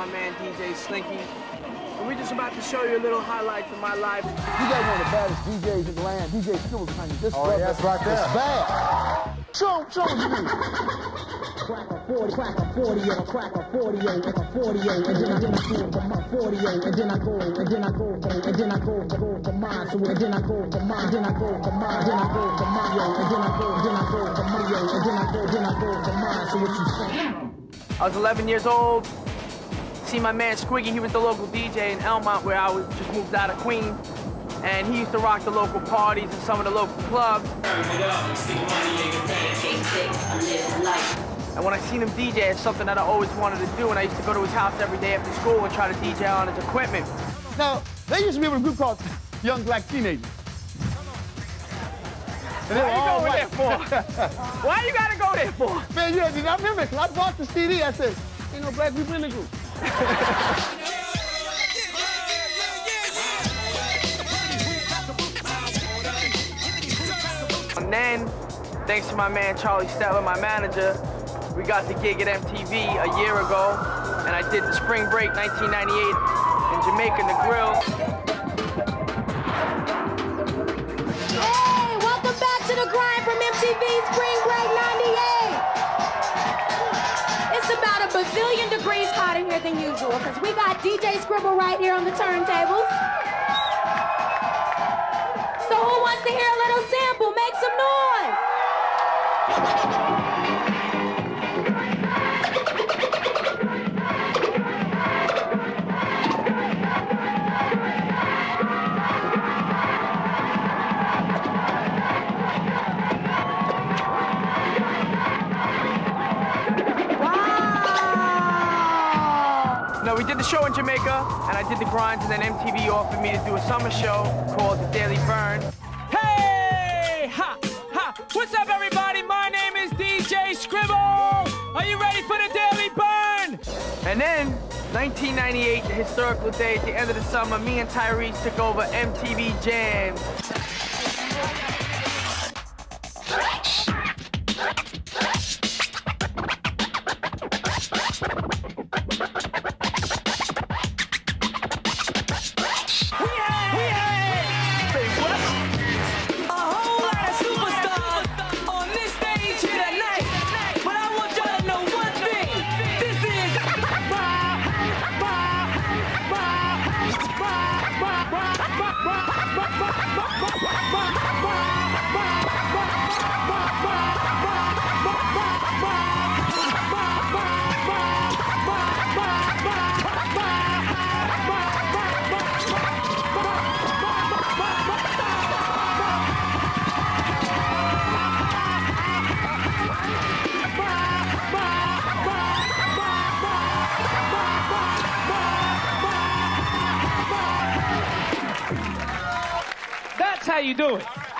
Skribble along with my man DJ Slinky. And we're just about to show you a little highlights of my life. You got one of the baddest DJs in the land. DJ Skribble behind you. This Oh, brother yeah, that's right there. is bad. Show, show me. Crack a 40, crack a 40, and crack a 40, and a 40, and then I go for my 40, and then I go, and then I go and then I go for, go for mine, so and then I go for mine, then I go for mine, then I go for mine, yo, and then I go, then I go for mine, yo, and then I go, then I go for mine, so what you say? I was 11 years old. See my man Squiggy, he was the local DJ in Elmont where I was just moved out of Queens. And he used to rock the local parties and some of the local clubs. And when I seen him DJ, it's something that I always wanted to do. And I used to go to his house every day after school and try to DJ on his equipment. Now, they used to be with a group called Young Black Teenagers. And they Why you going white. there for? Why you gotta go there for? Man, yeah, did I remember? I bought the CD. I said, ain't no black people in the group. And then, thanks to my man Charlie Stella, my manager, we got the gig at MTV a year ago, and I did the Spring Break 1998 in Jamaica, the Grill. Hey, welcome back to the grind from MTV Spring bazillion degrees hotter here than usual because we got DJ Skribble right here on the turntables. So who wants to hear a little sample? Make some noise. We did the show in Jamaica, and I did the grinds, and then MTV offered me to do a summer show called The Daily Burn. Hey! Ha! Ha! What's up, everybody? My name is DJ Skribble! Are you ready for the Daily Burn? And then, 1998, the historical day at the end of the summer, me and Tyrese took over MTV Jams. how you doing? it.